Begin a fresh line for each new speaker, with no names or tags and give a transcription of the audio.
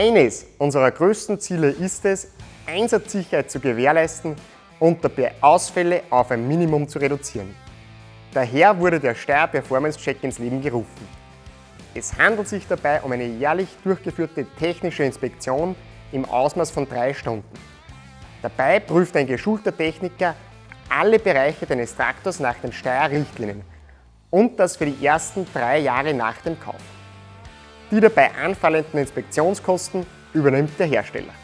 Eines unserer größten Ziele ist es, Einsatzsicherheit zu gewährleisten und dabei Ausfälle auf ein Minimum zu reduzieren. Daher wurde der Steyr Performance Check ins Leben gerufen. Es handelt sich dabei um eine jährlich durchgeführte technische Inspektion im Ausmaß von drei Stunden. Dabei prüft ein geschulter Techniker alle Bereiche deines Traktors nach den Steyr-Richtlinien und das für die ersten drei Jahre nach dem Kauf. Die dabei anfallenden Inspektionskosten übernimmt der Hersteller.